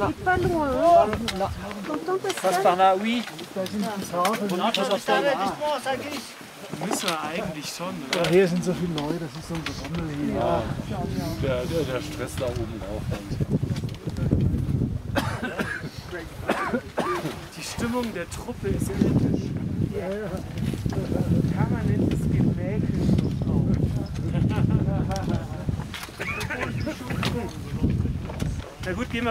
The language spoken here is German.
C'est pas loin. Hein. Pourtant que Passe par là, oui. Müssen wir eigentlich schon, Ja, hier sind so viele Leute, das ist so ein Gesammel hier. Ja. Der, der, der Stress da oben auch. Die Stimmung der Truppe ist kritisch. Permanentes Gemäkel Na gut, gehen wir.